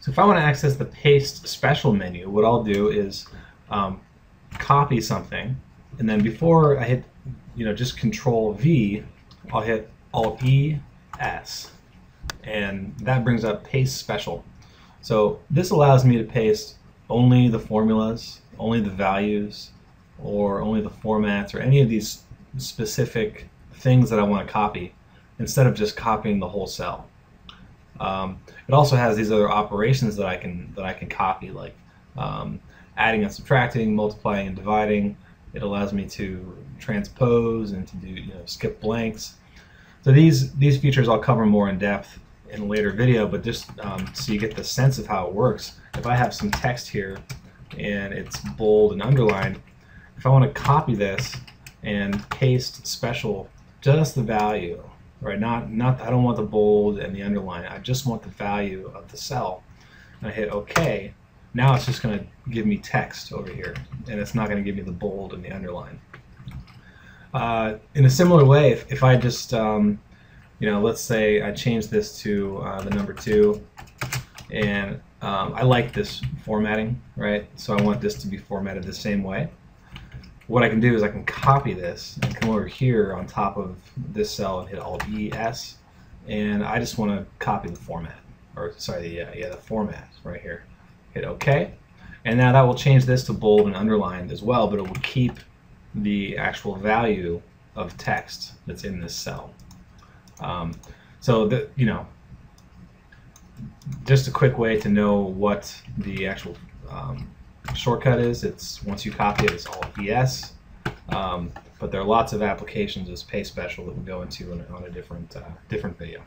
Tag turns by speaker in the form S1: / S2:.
S1: So if I want to access the paste special menu, what I'll do is um, copy something, and then before I hit, you know, just Control V, I'll hit Alt E S, and that brings up paste special. So this allows me to paste only the formulas, only the values, or only the formats, or any of these specific things that I want to copy, instead of just copying the whole cell. Um, it also has these other operations that I can that I can copy, like um, adding and subtracting, multiplying and dividing. It allows me to transpose and to do you know skip blanks. So these these features I'll cover more in depth in a later video, but just um, so you get the sense of how it works. If I have some text here and it's bold and underlined, if I want to copy this and paste special just the value, right? Not not I don't want the bold and the underline. I just want the value of the cell. And I hit OK. Now it's just going to give me text over here, and it's not going to give me the bold and the underline. Uh, in a similar way, if, if I just, um, you know, let's say I change this to uh, the number two, and um, I like this formatting, right? So I want this to be formatted the same way what I can do is I can copy this and come over here on top of this cell and hit Alt E S, and I just want to copy the format, or sorry, the, uh, yeah, the format right here. Hit OK, and now that will change this to bold and underlined as well, but it will keep the actual value of text that's in this cell. Um, so the you know, just a quick way to know what the actual um, shortcut is. It's once you copy it, it's Alt ES. Um, but there are lots of applications as Paste Special that we'll go into on, on a different uh, different video.